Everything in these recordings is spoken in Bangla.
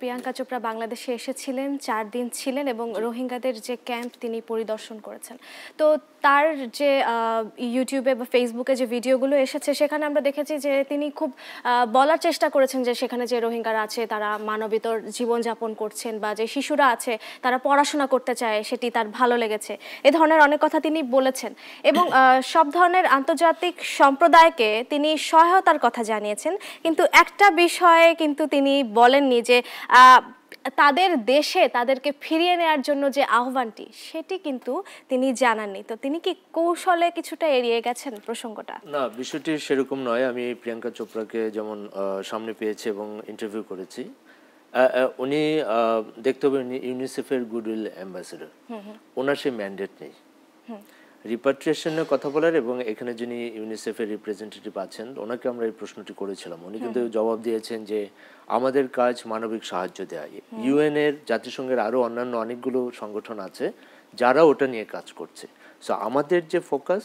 প্রিয়াঙ্কা চোপড়া বাংলাদেশে এসেছিলেন চার দিন ছিলেন এবং রোহিঙ্গাদের যে ক্যাম্প তিনি পরিদর্শন করেছেন। তো তার যে ইউটিউবে বা ফেসবুকে যে ভিডিওগুলো এসেছে সেখানে আমরা দেখেছি যে তিনি খুব বলার চেষ্টা করেছেন যে সেখানে যে রোহিঙ্গারা আছে তারা মানবিতর জীবনযাপন করছেন বা যে শিশুরা আছে তারা পড়াশোনা করতে চায় সেটি তার ভালো লেগেছে। এ ধরনের অনেক কথা তিনি বলেছেন এবং সব ধরনের আন্তর্জাতিক সম্প্রদায়কে তিনি সহায়তার কথা জানিয়েছেন। কিন্তু একটা বিষয়ে কিন্তু তিনি বলেননি যে তাদের দেশে তাদেরকে ফিরিয়ে নেওয়ার জন্য যে আহ্বানটি সেটি কিন্তু তিনি জানাননি। তো তিনি কি কৌশলে কিছুটা এড়িয়ে গেছেন প্রসঙ্গটা? না বিষয়টি সেরকম নয়। আমি প্রিয়াঙ্কা চোপড়াকে যেমন সামনে পেয়েছি এবং ইন্টারভিউ করেছি। উনি দেখতে হবে উনি ইউনিসেফের গুডউইল অ্যাম্বাসেডর। ওনার সেই ম্যান্ডেট নেই। রিপাট্রিয়েশনের কথা বলার এবং এখানে যিনি ইউনিসেফের রিপ্রেজেন্টেটিভ আছেন ওনাকে আমরা এই প্রশ্নটি করেছিলাম। উনি কিন্তু জবাব দিয়েছেন যে আমাদের কাজ মানবিক সাহায্য দেওয়া ইউএন এর জাতিসংঘের আরও অন্যান্য অনেকগুলো সংগঠন আছে যারা ওটা নিয়ে কাজ করছে। সো আমাদের যে ফোকাস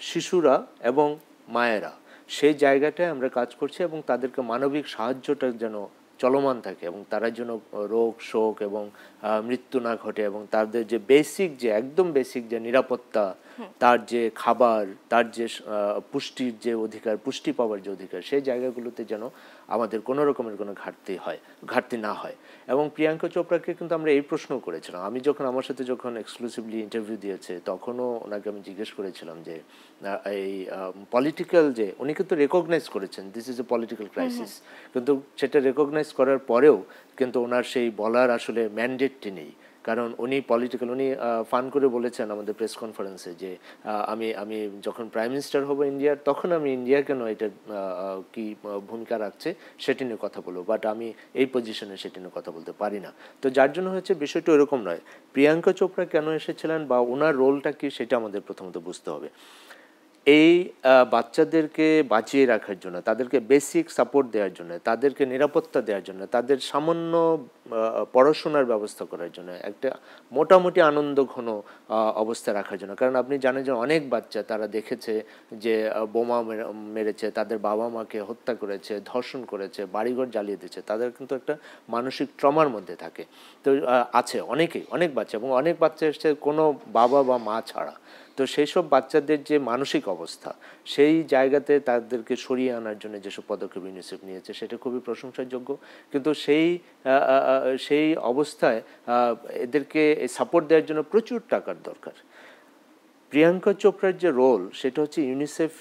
শিশুরা এবং মায়েরা সেই জায়গাটায় আমরা কাজ করছি এবং তাদেরকে মানবিক সাহায্যটা যেন চলমান থাকে এবং তারা যেন রোগ, শোক এবং মৃত্যু না ঘটে এবং তাদের যে বেসিক যে, একদম বেসিক যে নিরাপত্তা তার যে খাবার তার যে পুষ্টির যে অধিকার পুষ্টি পাওয়ার যে অধিকার সেই জায়গাগুলোতে যেন আমাদের কোনো রকমের কোনো ঘাটতি হয় ঘাটতি না হয়। এবং প্রিয়াঙ্কা চোপড়াকে কিন্তু আমরা এই প্রশ্ন করেছিলাম। আমি যখন আমার সাথে যখন এক্সক্লুসিভলি ইন্টারভিউ দিয়েছে তখনও ওনাকে আমি জিজ্ঞেস করেছিলাম যে এই পলিটিক্যাল যে উনি কিন্তু রেকগনাইজ করেছেন this is a political crisis কিন্তু সেটা রেকগনাইজ করার পরেও কিন্তু ওনার সেই বলার আসলে ম্যান্ডেটটি নেই। কারণ উনি পলিটিক্যাল উনি ফান করে বলেছেন আমাদের প্রেস কনফারেন্সে যে আমি আমি যখন প্রাইম মিনিস্টার হব ইন্ডিয়ার, তখন আমি ইন্ডিয়া কেন এটা কি ভূমিকা রাখছে সেটি নিয়ে কথা বলব। বাট আমি এই পজিশনে সেটি নিয়ে কথা বলতে পারি না। তো যার জন্য হয়েছে বিষয়টা ওরকম নয়। প্রিয়াঙ্কা চোপড়া কেন এসেছিলেন বা ওনার রোলটা কি সেটা আমাদের প্রথমত বুঝতে হবে। এই বাচ্চাদেরকে বাঁচিয়ে রাখার জন্য, তাদেরকে বেসিক সাপোর্ট দেওয়ার জন্য, তাদেরকে নিরাপত্তা দেওয়ার জন্য, তাদের সামান্য পড়াশোনার ব্যবস্থা করার জন্য একটা মোটামুটি আনন্দ ঘন অবস্থা রাখার জন্য। কারণ আপনি জানেন যে অনেক বাচ্চা তারা দেখেছে যে বোমা মেরেছে, তাদের বাবা মাকে হত্যা করেছে, ধর্ষণ করেছে, বাড়িঘর জ্বালিয়ে দিচ্ছে তাদের কিন্তু একটা মানসিক ট্রমার মধ্যে থাকে। তো আছে অনেকেই, অনেক বাচ্চা এবং অনেক বাচ্চা এসছে কোনো বাবা বা মা ছাড়া। তো সেই সব বাচ্চাদের যে মানসিক অবস্থা, সেই জায়গাতে তাদেরকে সরিয়ে আনার জন্য যেসব পদক্ষেপ ইউনিসেফ নিয়েছে, সেটা খুবই প্রশংসার যোগ্য কিন্তু সেই সেই অবস্থায় এদেরকে সাপোর্ট দেওয়ার জন্য প্রচুর টাকার দরকার। প্রিয়াঙ্কা চোপড়ার যে রোল সেটা হচ্ছে ইউনিসেফ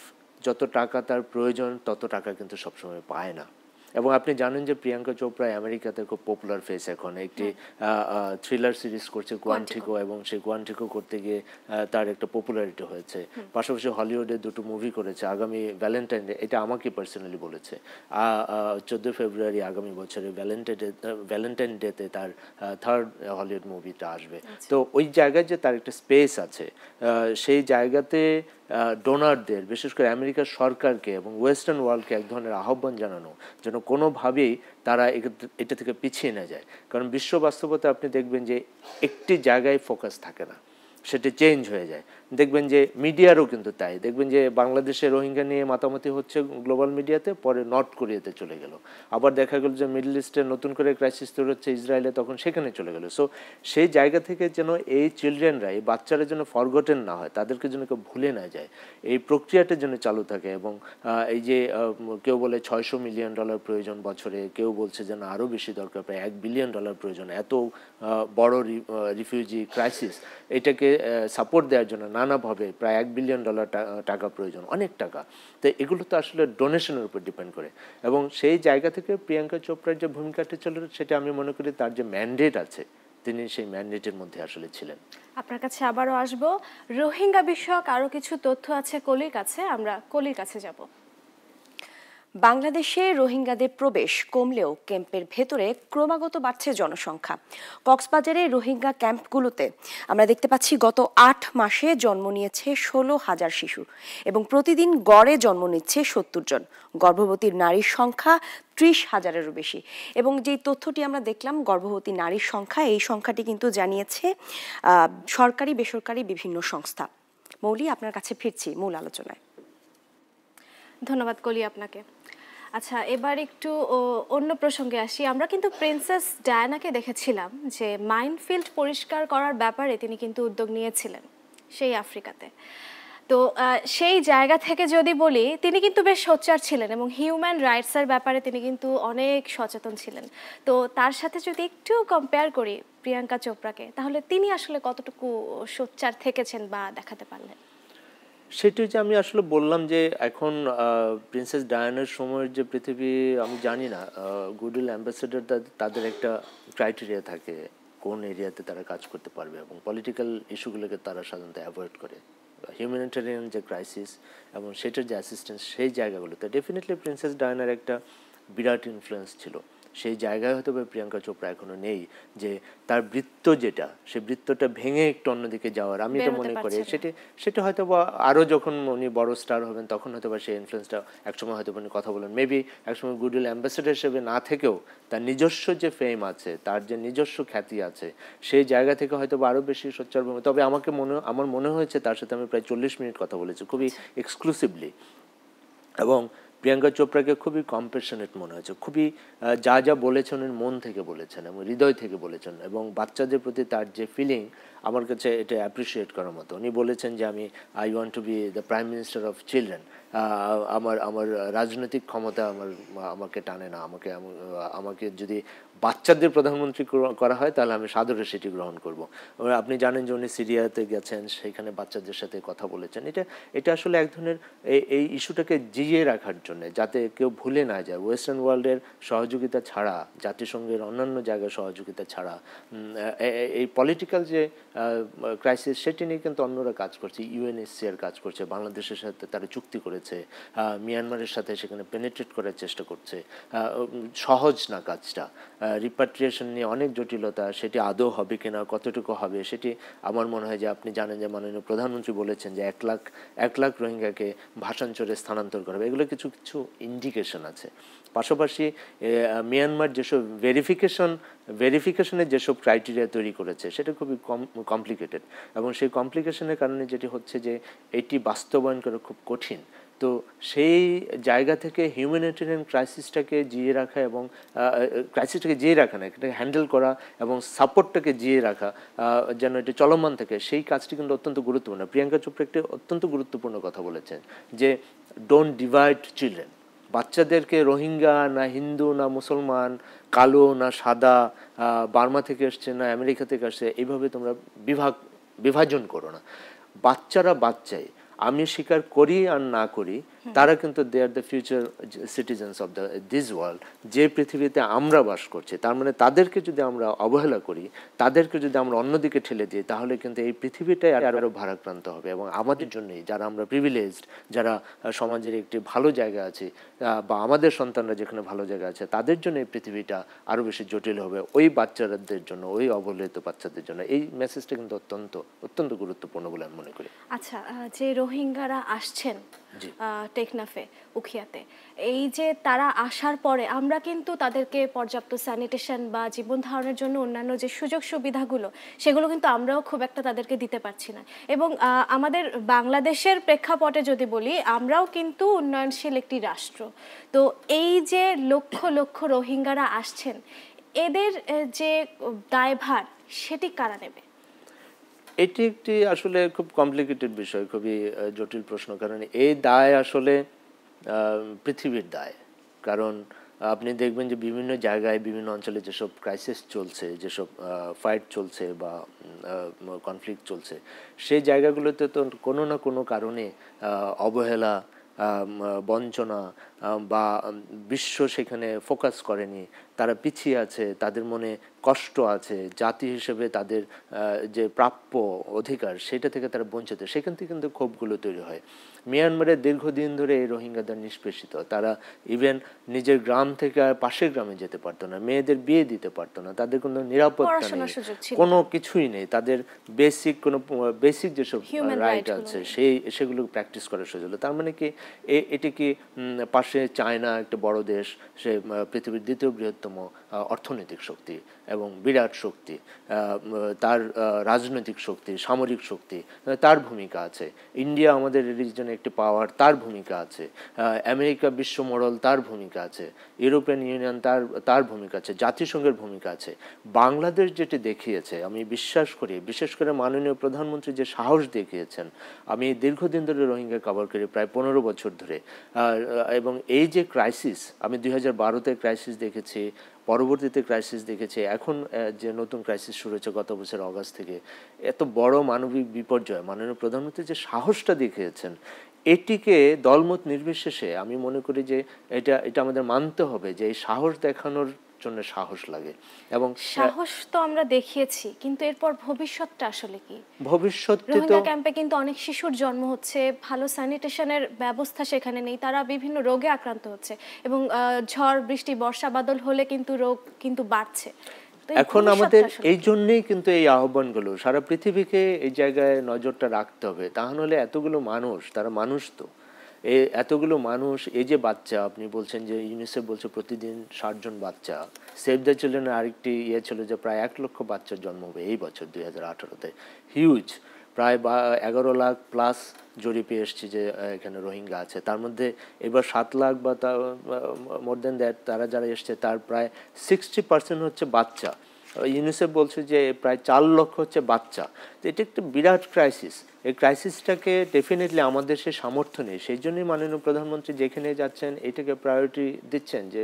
যত টাকা তার প্রয়োজন, তত টাকা কিন্তু সবসময় পায় না। এবং আপনি জানেন যে প্রিয়াঙ্কা চোপড়া আমেরিকাতে খুব পপুলার ফেস এখন। একটি থ্রিলার সিরিজ করছে কোয়ান্টিকো এবং সেই কোয়ান্টিকো করতে গিয়ে তার একটা পপুলারিটি হয়েছে। পাশাপাশি হলিউডে দুটো মুভি করেছে আগামী ভ্যালেন্টাইন ডে এটা আমাকে পার্সোনালি বলেছে। চোদ্দ ফেব্রুয়ারি আগামী বছরে ভ্যালেন্টাইন ডে ভ্যালেন্টাইন ডেতে তার থার্ড হলিউড মুভিটা আসবে। আচ্ছা। তো ওই জায়গায় যে তার একটা স্পেস আছে সেই জায়গাতে ডোনারদের, বিশেষ করে আমেরিকার সরকারকে এবং ওয়েস্টার্ন ওয়ার্ল্ডকে এক ধরনের আহ্বান জানানো, যেন কোনোভাবেই তারা এটা থেকে পিছিয়ে না যায়। কারণ বিশ্ব বাস্তবতা আপনি দেখবেন যে একটি জায়গায় ফোকাস থাকে না। সেটা চেঞ্জ হয়ে যায়। দেখবেন যে মিডিয়ারও কিন্তু তাই। দেখবেন যে বাংলাদেশে রোহিঙ্গা নিয়ে মাতামাতি হচ্ছে গ্লোবাল মিডিয়াতে, পরে নর্থ কোরিয়াতে চলে গেল। আবার দেখা গেল যে মিডল ইস্টে নতুন করে ক্রাইসিস তৈরি হচ্ছে ইসরায়েলে, তখন সেখানে চলে গেল। সো সেই জায়গা থেকে যেন এই চিলড্রেনরা এই বাচ্চারা যেন ফরগটেন না হয়, তাদেরকে যেন কেউ ভুলে না যায়, এই প্রক্রিয়াটা যেন চালু থাকে এবং এই যে কেউ বলে ছয়শো মিলিয়ন ডলার প্রয়োজন বছরে, কেউ বলছে যেন আরও বেশি দরকার, প্রায় এক বিলিয়ন ডলার প্রয়োজন, এত বড় রিফিউজি ক্রাইসিস এটাকে সাপোর্ট দেওয়ার জন্য নানাভাবে প্রায় এক বিলিয়ন ডলার টাকা প্রয়োজন, অনেক টাকা। তো এগুলো তো আসলে ডোনেশনের উপর ডিপেন্ড করে। এবং সেই জায়গা থেকে প্রিয়াঙ্কা চোপড়ার যে ভূমিকাটা ছিল, সেটা আমি মনে করি তার যে ম্যান্ডেট আছে, তিনি সেই ম্যান্ডেটের মধ্যে আসলে ছিলেন। আপনার কাছে আবারও আসব। রোহিঙ্গা বিষয়ক আরও কিছু তথ্য আছে কলির কাছে, আমরা কলির কাছে যাব। বাংলাদেশে রোহিঙ্গাদের প্রবেশ কমলেও ক্যাম্পের ভেতরে ক্রমাগত বাড়ছে জনসংখ্যা। কক্সবাজারে রোহিঙ্গা ক্যাম্পগুলোতে আমরা দেখতে পাচ্ছি গত আট মাসে জন্ম নিয়েছে ষোলো হাজার শিশু এবং প্রতিদিন গড়ে জন্ম নিচ্ছে সত্তর জন। গর্ভবতী নারীর সংখ্যা ত্রিশ হাজারেরও বেশি এবং যেই তথ্যটি আমরা দেখলাম, গর্ভবতী নারীর সংখ্যা, এই সংখ্যাটি কিন্তু জানিয়েছে সরকারি, বেসরকারি বিভিন্ন সংস্থা। মৌলি, আপনার কাছে ফিরছি মূল আলোচনায়। ধন্যবাদ কলি আপনাকে। আচ্ছা এবার একটু অন্য প্রসঙ্গে আসি। আমরা কিন্তু প্রিন্সেস ডায়ানাকে দেখেছিলাম যে মাইনফিল্ড পরিষ্কার করার ব্যাপারে তিনি কিন্তু উদ্যোগ নিয়েছিলেন সেই আফ্রিকাতে। তো সেই জায়গা থেকে যদি বলি, তিনি কিন্তু বেশ সোচ্চার ছিলেন এবং হিউম্যান রাইটসের ব্যাপারে তিনি কিন্তু অনেক সচেতন ছিলেন। তো, তার সাথে যদি একটু কম্পেয়ার করি প্রিয়াঙ্কা চোপড়াকে, তাহলে তিনি আসলে কতটুকু সোচ্চার থেকেছেন বা দেখাতে পারলেন? সেটি হচ্ছে আমি আসলে বললাম যে এখন প্রিন্সেস ডায়ানার সময়ের যে পৃথিবী, আমি জানি না গুডউইল অ্যাম্বাসেডার তাদের একটা ক্রাইটেরিয়া থাকে, কোন এরিয়াতে তারা কাজ করতে পারবে এবং পলিটিক্যাল ইস্যুগুলোকে তারা সাধারণত অ্যাভয়েড করে। হিউম্যানিটেরিয়ান যে ক্রাইসিস এবং সেটার যে অ্যাসিস্ট্যান্স সেই জায়গাগুলোতে ডেফিনেটলি প্রিন্সেস ডায়ানার একটা বিরাট ইনফ্লুয়েন্স ছিল। সেই জায়গায় হয়তো প্রিয়াঙ্কা চোপড়া এখনও নেই যে তার বৃত্ত যেটা সেই বৃত্তটা ভেঙে একটু অন্যদিকে যাওয়ার আমি বেরোতে মনে করি। সেটি সেটা হয়তো বা আরও যখন উনি বড় স্টার হবেন তখন হয়তো বা সেই ইনফ্লুয়েন্সটা একসময় হয়তো উনি কথা বলেন। মেবি একসময় গুডউইল অ্যাম্বাসেডার হিসেবে না থেকেও তার নিজস্ব যে ফেম আছে তার যে নিজস্ব খ্যাতি আছে সেই জায়গা থেকে হয়তো বা আরও বেশি সোচ্চার হবে। তবে আমাকে মনে আমার মনে হয়েছে তার সাথে আমি প্রায় চল্লিশ মিনিট কথা বলেছি খুবই এক্সক্লুসিভলি এবং প্রিয়াঙ্কা চোপড়াকে খুবই কম্পেশনেট মনে হয়েছে। খুবই যা যা বলেছেন মন থেকে বলেছেন এবং হৃদয় থেকে বলেছেন এবং বাচ্চাদের প্রতি তার যে ফিলিং আমার কাছে এটা অ্যাপ্রিসিয়েট করার মতো। উনি বলেছেন যে, আমি I want to be the prime minister of children আমার আমার রাজনৈতিক ক্ষমতা আমার, আমাকে টানে না। আমাকে আমাকে যদি বাচ্চাদের প্রধানমন্ত্রী করা- হয়, তাহলে আমি সাদরে সেটি গ্রহণ করব। আপনি জানেন যে, উনি সিরিয়াতে গেছেন, সেখানে বাচ্চাদের সাথে কথা বলেছেন। এটা এটা আসলে এক ধরনের এই- এই ইস্যুটাকে জিয়ে রাখার জন্য, যাতে কেউ ভুলে না যায়। ওয়েস্টার্ন ওয়ার্ল্ডের সহযোগিতা ছাড়া, জাতিসংঘের অন্যান্য জায়গায় সহযোগিতা ছাড়া এই পলিটিক্যাল যে ক্রাইসিস সেটি নিয়ে কিন্তু অন্যরা কাজ করছে। ইউএনএসসিআর কাজ করছে, বাংলাদেশের সাথে তারা চুক্তি করেছে মিয়ানমারের সাথে সেখানে পেনিট্রেট করার চেষ্টা করছে। সহজ না কাজটা। রিপাট্রিয়েশন নিয়ে অনেক জটিলতা, সেটি আদৌ হবে কিনা, কতটুকু হবে, সেটি আমার মনে হয় যে আপনি জানেন যে মাননীয় প্রধানমন্ত্রী বলেছেন যে এক লাখ এক লাখ রোহিঙ্গাকে ভাষাঞ্চলে স্থানান্তর করা হবে। এগুলো কিছু কিছু ইন্ডিকেশন আছে। পাশাপাশি মিয়ানমার যেসব ভেরিফিকেশন ভেরিফিকেশনের যেসব ক্রাইটেরিয়া তৈরি করেছে, সেটা খুবই কম কমপ্লিকেটেড এবং সেই কমপ্লিকেশনের কারণে যেটি হচ্ছে যে, এটি বাস্তবায়ন করা খুব কঠিন। তো সেই জায়গা থেকে হিউম্যানিটেরিয়ান ক্রাইসিসটাকে জিয়ে রাখা এবং ক্রাইসিসটাকে জিয়ে রাখা না, এটাকে হ্যান্ডেল করা এবং সাপোর্টটাকে জিয়ে রাখা যেন এটা চলমান থাকে, সেই কাজটি কিন্তু অত্যন্ত গুরুত্বপূর্ণ। প্রিয়াঙ্কা চোপড়া একটি অত্যন্ত গুরুত্বপূর্ণ কথা বলেছেন যে ডোন্ট ডিভাইড চিলড্রেন বাচ্চাদেরকে রোহিঙ্গা, না হিন্দু, না মুসলমান, কালো, না সাদা বার্মা থেকে আসছে, না আমেরিকা থেকে আসছে, এইভাবে তোমরা বিভাগ, বিভাজন করো না। বাচ্চারা বাচ্চাই আমি স্বীকার করি আর না করি তারা কিন্তু they are the future citizens of the this world যে পৃথিবীতে আমরা বাস করছি তার মানে তাদেরকে যদি আমরা অবহেলা করি তাদেরকে যদি আমরা অন্যদিকে ঠেলে দিই তাহলে কিন্তু এই পৃথিবীটাই আরও আরও ভারাক্রান্ত হবে। এবং আমাদের জন্যই যারা আমরা প্রিভিলেজড যারা সমাজের একটি ভালো জায়গা আছে বা আমাদের সন্তানরা যেখানে ভালো জায়গা আছে তাদের জন্য এই পৃথিবীটা আরও বেশি জটিল হবে। ওই বাচ্চাদের জন্য ওই অবহেলিত বাচ্চাদের জন্য। এই মেসেজটা কিন্তু অত্যন্ত অত্যন্ত গুরুত্বপূর্ণ বলে আমি মনে করি। আচ্ছা যে রোহিঙ্গারা আসছেন টেকনাফে উখিয়াতে। এই যে তারা আসার পরে আমরা কিন্তু তাদেরকে পর্যাপ্ত স্যানিটেশন বা জীবন ধারণের জন্য অন্যান্য যে সুযোগ সুবিধাগুলো, সেগুলো কিন্তু আমরাও খুব একটা তাদেরকে দিতে পারছি না। এবং আমাদের বাংলাদেশের প্রেক্ষাপটে যদি বলি, আমরাও কিন্তু উন্নয়নশীল একটি রাষ্ট্র। তো এই যে লক্ষ লক্ষ রোহিঙ্গারা আসছেন, এদের যে দায়ভার, সেটি কারা নেবে? এটি একটি আসলে খুব কমপ্লিকেটেড বিষয়, খুবই জটিল প্রশ্ন। কারণ এই দায় আসলে পৃথিবীর দায়। কারণ আপনি দেখবেন যে বিভিন্ন জায়গায়, বিভিন্ন অঞ্চলে যেসব ক্রাইসিস চলছে, যেসব ফাইট চলছে বা কনফ্লিক্ট চলছে, সেই জায়গাগুলোতে তো কোনো না কোনো কারণে অবহেলা বঞ্চনা বা বিশ্ব সেখানে ফোকাস করেনি, তারা পিছিয়ে আছে, তাদের মনে কষ্ট আছে, জাতি হিসেবে তাদের যে প্রাপ্য অধিকার, সেটা থেকে তারা বঞ্চিত। সেখান থেকে কিন্তু ক্ষোভগুলো তৈরি হয়। মিয়ানমারে দীর্ঘদিন ধরে এই রোহিঙ্গাদের নিষ্পেষিত। তারা ইভেন নিজের গ্রাম থেকে আর পাশের গ্রামে যেতে পারতো না মেয়েদের বিয়ে দিতে পারতো না তাদের কোনো নিরাপত্তা নেই কোনো কিছুই নেই। তাদের বেসিক কোনো বেসিক যেসব রাইট আছে সেই সেগুলো প্র্যাকটিস করার সুযোগ তার মানে কি এটি কি পাশে চায়না একটা বড় দেশ সে পৃথিবীর দ্বিতীয় বৃহত্তম অর্থনৈতিক শক্তি এবং বিরাট শক্তি তার রাজনৈতিক শক্তি সামরিক শক্তি তার ভূমিকা আছে। ইন্ডিয়া আমাদের রিজনে একটি পাওয়ার তার ভূমিকা আছে। আমেরিকা বিশ্ব মোড়ল তার ভূমিকা আছে। ইউরোপিয়ান ইউনিয়ন তার তার ভূমিকা আছে। জাতিসংঘের ভূমিকা আছে। বাংলাদেশ যেটি দেখিয়েছে, আমি বিশ্বাস করি, বিশেষ করে মাননীয় প্রধানমন্ত্রী যে সাহস দেখিয়েছেন, আমি দীর্ঘদিন ধরে রোহিঙ্গা কভার করি, প্রায় পনেরো বছর ধরে। এবং এই যে ক্রাইসিস আমি দুই হাজার বারোতে ক্রাইসিস দেখেছি পরবর্তীতে ক্রাইসিস দেখেছে, এখন যে নতুন ক্রাইসিস শুরু হয়েছে গত বছর অগাস্ট থেকে, এত বড় মানবিক বিপর্যয়, মাননীয় প্রধানমন্ত্রী যে সাহসটা দেখিয়েছেন, এটিকে দলমত নির্বিশেষে আমি মনে করি যে এটা এটা আমাদের মানতে হবে যে এই সাহস দেখানোর জন্য সাহস লাগে। এবং সাহস তো আমরা দেখিয়েছি কিন্তু এরপর ভবিষ্যৎটা আসলে কি? ভবিষ্যতে তো ক্যাম্পে কিন্তু অনেক শিশুর জন্ম হচ্ছে ভালো স্যানিটেশনের ব্যবস্থা সেখানে নেই তারা বিভিন্ন রোগে আক্রান্ত হচ্ছে এবং ঝড় বৃষ্টি বর্ষা বাদল হলে কিন্তু রোগ কিন্তু বাড়ছে। এখন আমাদের এই জন্যই কিন্তু এই আহ্বানগুলো সারা পৃথিবীকে এই জায়গায় নজরটা রাখতে হবে। তা নাহলে এতগুলো মানুষ তারা মানুষ তো। এই এতগুলো মানুষ, এই যে বাচ্চা, আপনি বলছেন যে ইউনিসেফ বলছে প্রতিদিন ষাট জন বাচ্চা। সেভ দ্য চিলড্রেনের আরেকটি ইয়ে ছিল যে প্রায় এক লক্ষ বাচ্চার জন্ম হবে এই বছর, দুই হাজার আঠারোতে। হিউজ প্রায় বা এগারো লাখ প্লাস জরিপে এসছে যে এখানে রোহিঙ্গা আছে। তার মধ্যে এবার সাত লাখ বা তা মোর দেন দ্যাট তারা যারা এসছে, তার প্রায় সিক্সটি পার্সেন্ট হচ্ছে বাচ্চা। ইউনিসেফ বলছে যে প্রায় চার লক্ষ হচ্ছে বাচ্চা। তো এটা একটা বিরাট ক্রাইসিস এই ক্রাইসিসটাকে ডেফিনেটলি আমাদের সে সামর্থ্য নেই। সেই জন্যই মাননীয় প্রধানমন্ত্রী যেখানে যাচ্ছেন, এটাকে প্রায়োরিটি দিচ্ছেন যে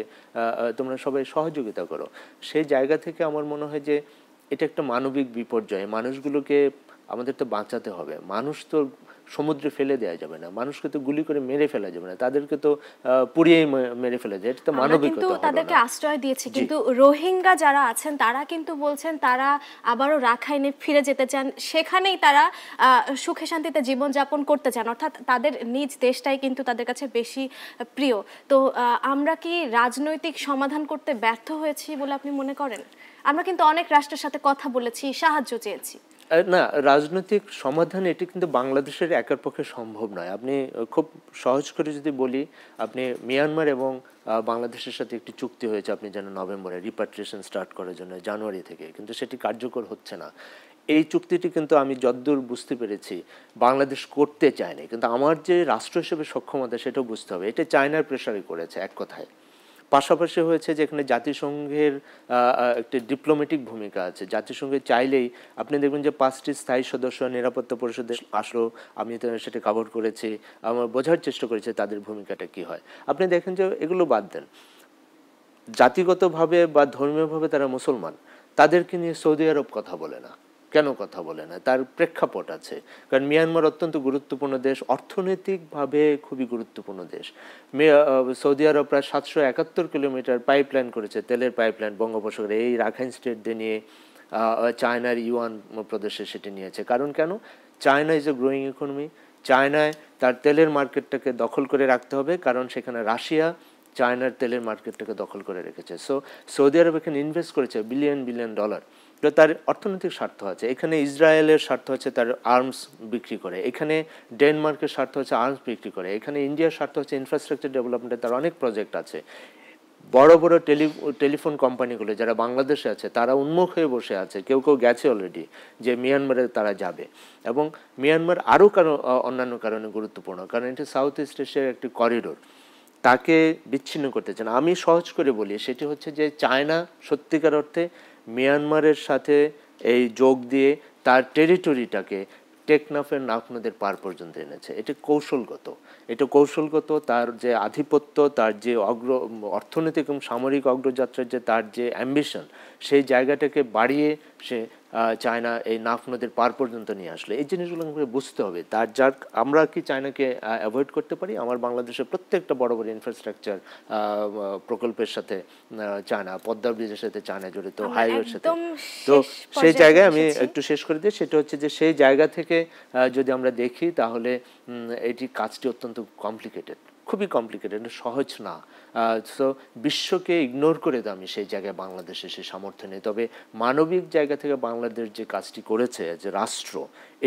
তোমরা সবাই সহযোগিতা করো। সেই জায়গা থেকে আমার মনে হয় যে, এটা একটা মানবিক বিপর্যয়। মানুষগুলোকে আমাদের তো বাঁচাতে হবে। মানুষ তো সমুদ্রে ফেলে দেওয়া যাবে না। মানুষকে তো গুলি করে মেরে ফেলা যাবে না। তাদেরকে তো আহ, পুড়িয়েই মেরে ফেলা যায়। এটা তো মানবিকতা কিন্তু তাদেরকে আশ্রয় দিয়েছি। কিন্তু রোহিঙ্গা যারা আছেন তারা কিন্তু বলছেন তারা আবারও রাখাইনে ফিরে যেতে চান। সেখানেই তারা সুখে শান্তিতে জীবন যাপন করতে চান। অর্থাৎ তাদের নিজ দেশটাই কিন্তু তাদের কাছে বেশি প্রিয়। তো আহ, আমরা কি রাজনৈতিক সমাধান করতে ব্যর্থ হয়েছি বলে আপনি মনে করেন? আমরা কিন্তু অনেক রাষ্ট্রের সাথে কথা বলেছি সাহায্য চেয়েছি। না, রাজনৈতিক সমাধান এটি কিন্তু বাংলাদেশের একার পক্ষে সম্ভব নয়। আপনি খুব সহজ করে যদি বলি, আপনি মিয়ানমার এবং বাংলাদেশের সাথে একটি চুক্তি হয়েছে, আপনি জানেন নভেম্বরে রিপাট্রিয়েশন স্টার্ট করার জন্য, জানুয়ারি থেকে। কিন্তু সেটি কার্যকর হচ্ছে না। এই চুক্তিটি কিন্তু আমি যদ্দূর বুঝতে পেরেছি, বাংলাদেশ করতে চায়নি। কিন্তু আমার যে রাষ্ট্র হিসেবে সক্ষমতা, সেটাও বুঝতে হবে। এটা চায়নার প্রেশারে করেছে, এক কথায়। পাশাপাশি হয়েছে যে এখানে জাতিসংঘের একটি ডিপ্লোম্যাটিক ভূমিকা আছে। জাতিসংঘে চাইলেই আপনি দেখবেন যে পাঁচটি স্থায়ী সদস্য নিরাপত্তা পরিষদে আসলো, আমি সেটা কভার করেছি, আমার বোঝার চেষ্টা করেছি তাদের ভূমিকাটা কি হয়। আপনি দেখেন যে এগুলো বাদ দেন। জাতিগতভাবে বা ধর্মীয়ভাবে তারা মুসলমান, তাদেরকে নিয়ে সৌদি আরব কথা বলে না। কেন কথা বলে না? তার প্রেক্ষাপট আছে। কারণ মিয়ানমার অত্যন্ত গুরুত্বপূর্ণ দেশ, অর্থনৈতিকভাবে খুবই গুরুত্বপূর্ণ দেশ। সৌদি আরব প্রায় সাতশো একাত্তর কিলোমিটার পাইপলাইন করেছে, তেলের পাইপলাইন বঙ্গোপসাগরে। এই রাখাইন স্টেট দিয়ে নিয়ে চায়নার ইউয়ান প্রদেশে সেটি নিয়েছে। কারণ কেন? China is a growing economy চায়নায় তার তেলের মার্কেটটাকে দখল করে রাখতে হবে, কারণ সেখানে রাশিয়া চায়নার তেলের মার্কেটটাকে দখল করে রেখেছে। সো সৌদি আরব এখানে ইনভেস্ট করেছে বিলিয়ন বিলিয়ন ডলার তার অর্থনৈতিক স্বার্থ আছে। এখানে ইসরায়েলের স্বার্থ হচ্ছে তার আর্মস বিক্রি করে। এখানে ডেনমার্কের স্বার্থ হচ্ছে আর্মস বিক্রি করে। এখানে ইন্ডিয়ার স্বার্থ হচ্ছে ইনফ্রাস্ট্রাকচার ডেভেলপমেন্টে তার অনেক প্রজেক্ট আছে। বড় বড় টেলি টেলিফোন কোম্পানিগুলো যারা বাংলাদেশে আছে, তারা উন্মুখ হয়ে বসে আছে। কেউ কেউ গেছে অলরেডি যে মিয়ানমারে তারা যাবে। এবং মিয়ানমার আরও কারণ অন্যান্য কারণে গুরুত্বপূর্ণ। কারণ এটি সাউথ ইস্ট এশিয়ার একটি করিডোর তাকে বিচ্ছিন্ন করতে চান আমি সহজ করে বলি, সেটি হচ্ছে যে চায়না সত্যিকার অর্থে মিয়ানমারের সাথে এই যোগ দিয়ে তার টেরিটরিটাকে টেকনাফের নাফ নদের পার পর্যন্ত এনেছে। এটা কৌশলগত। এটা কৌশলগত, তার যে আধিপত্য, তার যে অগ্র, অর্থনৈতিক এবং সামরিক অগ্রযাত্রার যে তার যে অ্যাম্বিশন সেই জায়গাটাকে বাড়িয়ে সে চায়না এই নাফ নদীর পার পর্যন্ত নিয়ে আসলো। এই জিনিসগুলো আমাকে বুঝতে হবে। তার যার আমরা কি চায়নাকে অ্যাভয়েড করতে পারি? আমার বাংলাদেশের প্রত্যেকটা বড় বড় ইনফ্রাস্ট্রাকচার প্রকল্পের সাথে চায়না পদ্মা ব্রিজের সাথে চায়না জড়িত হাইওয়ের সাথে। তো সেই জায়গায় আমি একটু শেষ করে দিই। সেটা হচ্ছে যে সেই জায়গা থেকে যদি আমরা দেখি তাহলে এটি কাজটি অত্যন্ত কমপ্লিকেটেড খুবই কমপ্লিকেটেড সহজ না। সো বিশ্বকে ইগনোর করে তো আমি সেই জায়গায় বাংলাদেশে সে সামর্থ্য নেই। তবে মানবিক জায়গা থেকে বাংলাদেশ যে কাজটি করেছে যে রাষ্ট্র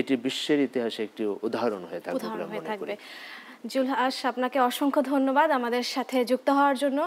এটি বিশ্বের ইতিহাসে একটি উদাহরণ হয়ে থাকবে বলে মনে করি। জুলহাস আপনাকে অসংখ্য ধন্যবাদ আমাদের সাথে যুক্ত হওয়ার জন্য।